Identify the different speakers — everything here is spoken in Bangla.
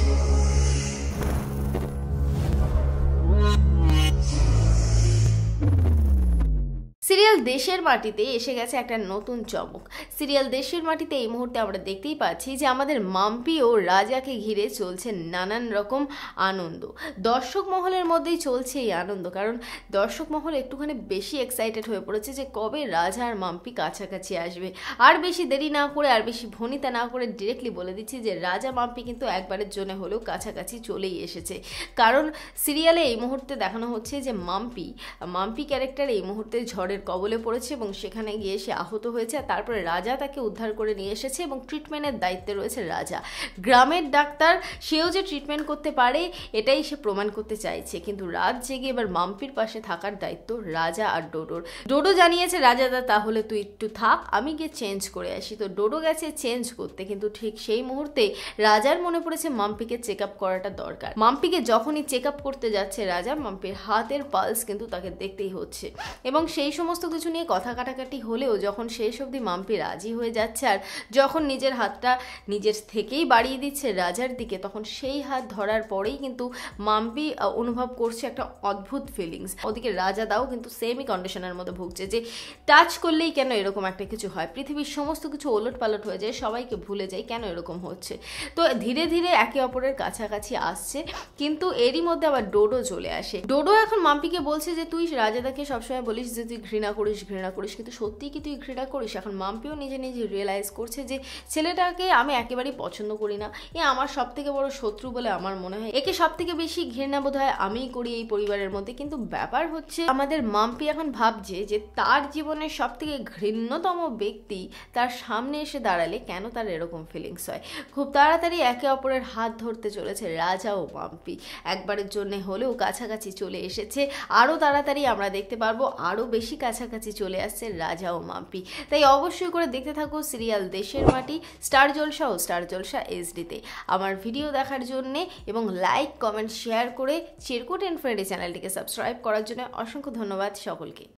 Speaker 1: Yes. সিরিয়াল দেশের মাটিতে এসে গেছে একটা নতুন চমক। সিরিয়াল দেশের মাটিতে এই মুহূর্তে আমরা দেখতেই পাচ্ছি যে আমাদের মাম্পি ও রাজাকে ঘিরে চলছে নানান রকম আনন্দ। দর্শক মহলের মধ্যেই চলছে এই আনন্দ, কারণ দর্শক মহল একটুখানি বেশি এক্সাইটেড হয়ে পড়েছে যে কবে রাজা আর মাম্পি কাছাকাছি আসবে। আর বেশি দেরি না করে, আর বেশি ভনিতা না করে ডিরেক্টলি বলে দিচ্ছি যে রাজা মাম্পি কিন্তু একবারের জন্য হলেও কাছাকাছি চলেই এসেছে। কারণ সিরিয়ালে এই মুহূর্তে দেখানো হচ্ছে যে মাম্পি মাম্পি ক্যারেক্টার এই মুহূর্তে ঝড়ের কবলে পড়েছে এবং সেখানে গিয়ে সে আহত হয়েছে আর তারপরে রাজা তাকে উদ্ধার করে নিয়ে এসেছে এবং ট্রিটমেন্টের দায়িত্বে রয়েছে রাজা। গ্রামের ডাক্তার সেও যে ট্রিটমেন্ট করতে পারে, এটাই সে প্রমাণ করতে চাইছে। কিন্তু রাত জেগে এবার মাম্পির পাশে থাকার দায়িত্ব রাজা আর ডোডোর। ডোডো জানিয়েছে, রাজা রাজাদা তাহলে তুই একটু থাক, আমি গিয়ে চেঞ্জ করে আসি। তো ডোডো গেছে চেঞ্জ করতে, কিন্তু ঠিক সেই মুহূর্তে রাজার মনে পড়েছে মাম্পিকে চেক আপ করাটা দরকার। মাম্পিকে যখনই চেক আপ করতে যাচ্ছে রাজা, মাম্পির হাতের পালস কিন্তু তাকে দেখতেই হচ্ছে। এবং সেই সমস্ত কিছু নিয়ে কথা কাটাকাটি হলেও যখন শেষ অবধি মাম্পি রাজি হয়ে যাচ্ছে আর যখন নিজের হাতটা নিজের থেকেই বাড়িয়ে দিচ্ছে রাজার দিকে, তখন সেই হাত ধরার পরেই কিন্তু মাম্পি অনুভব করছে একটা অদ্ভুত ফিলিংস ওদিকে রাজা দাও কিন্তু সেমই কন্ডিশনের মধ্যে ভুগছে যে, টাচ করলেই কেন এরকম একটা কিছু হয়? পৃথিবীর সমস্ত কিছু ওলট পালট হয়ে যায়, সবাইকে ভুলে যায়, কেন এরকম হচ্ছে? তো ধীরে ধীরে একে অপরের কাছাকাছি আসছে, কিন্তু এরই মধ্যে আবার ডোডো চলে আসে। ডোডো এখন মাম্পিকে বলছে যে, তুই রাজাদাকে সবসময় বলিস যে, তুই ঘৃণা করিস, ঘৃণা করিস, কিন্তু সত্যিই কি তুই ঘৃণা করিস? এখন মাম্পিও নিজে নিজে রিয়েলাইজ করছে যে ছেলেটাকে আমি একেবারেই পছন্দ করি না। এ আমার সব থেকে বড় শত্রু বলে আমার মনে হয়। একে সব থেকে বেশি ঘৃণা বোধ হয় আমিই করি এই পরিবারের মধ্যে। কিন্তু ব্যাপার হচ্ছে, আমাদের মাম্পি এখন ভাবছে যে তার জীবনের সব থেকে ঘৃণ্যতম ব্যক্তি তার সামনে এসে দাঁড়ালে কেন তার এরকম ফিলিংস হয়? খুব তাড়াতাড়ি একে অপরের হাত ধরতে চলেছে রাজা ও মাম্পি। একবারের জন্য হলেও কাছাকাছি চলে এসেছে। আরও তাড়াতাড়ি আমরা দেখতে পারব আরও বেশি কাছাকাছি চলে আসছে রাজা ও মাম্পি। তাই অবশ্যই করে দেখতে থাকো সিরিয়াল দেশের মাটি, স্টার জলসা ও স্টার জলসা এইচডিতে আমার ভিডিও দেখার জন্যে এবং লাইক, কমেন্ট, শেয়ার করে চিরকুট ফ্রেন্ডে চ্যানেলটিকে সাবস্ক্রাইব করার জন্য অসংখ্য ধন্যবাদ সকলকে।